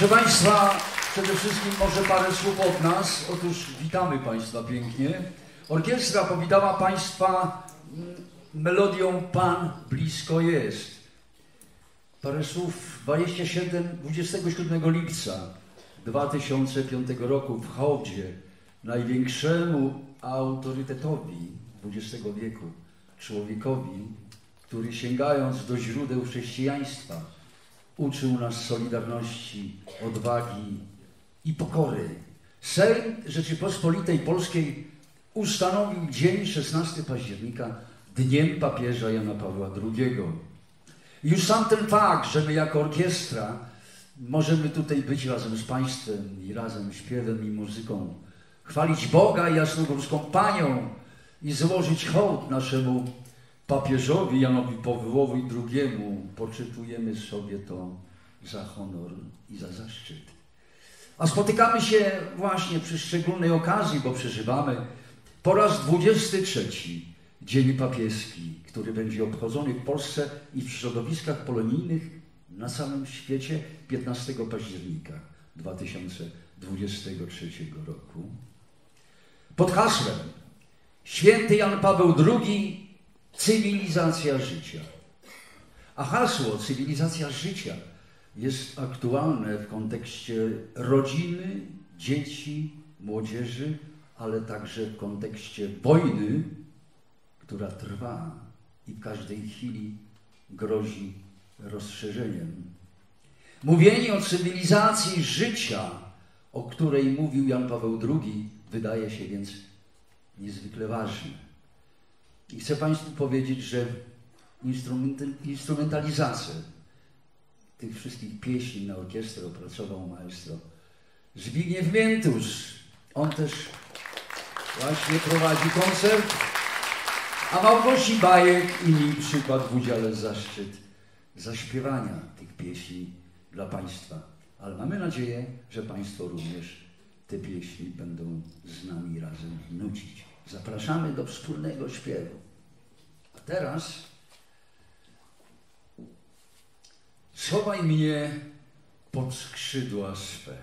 Proszę Państwa, przede wszystkim może parę słów od nas. Otóż witamy Państwa pięknie. Orkiestra powitała Państwa mm, melodią Pan blisko jest. Parę słów 27, 27 lipca 2005 roku w hołdzie największemu autorytetowi XX wieku, człowiekowi, który sięgając do źródeł chrześcijaństwa, uczył nas solidarności, odwagi i pokory. Sejm Rzeczypospolitej Polskiej ustanowił dzień 16 października dniem papieża Jana Pawła II. Już sam ten fakt, że my jako orkiestra możemy tutaj być razem z Państwem i razem śpiewem i muzyką, chwalić Boga i Jasnogórską Panią i złożyć hołd naszemu papieżowi Janowi Pawłowi II, poczytujemy sobie to za honor i za zaszczyt. A spotykamy się właśnie przy szczególnej okazji, bo przeżywamy po raz 23 Dzień Papieski, który będzie obchodzony w Polsce i w środowiskach polonijnych na całym świecie 15 października 2023 roku. Pod hasłem Święty Jan Paweł II cywilizacja życia. A hasło cywilizacja życia jest aktualne w kontekście rodziny, dzieci, młodzieży, ale także w kontekście wojny, która trwa i w każdej chwili grozi rozszerzeniem. Mówienie o cywilizacji życia, o której mówił Jan Paweł II, wydaje się więc niezwykle ważne. I chcę Państwu powiedzieć, że instrumentalizację tych wszystkich pieśni na orkiestrę opracował maestro Zbigniew Miętusz. On też właśnie prowadzi koncert, a Małgosi Bajek i mi przykład w udziale zaszczyt zaśpiewania tych pieśni dla Państwa. Ale mamy nadzieję, że Państwo również te pieśni będą z nami razem nucić. Zapraszamy do wspólnego śpiewu. Teraz schowaj mnie pod skrzydła swe.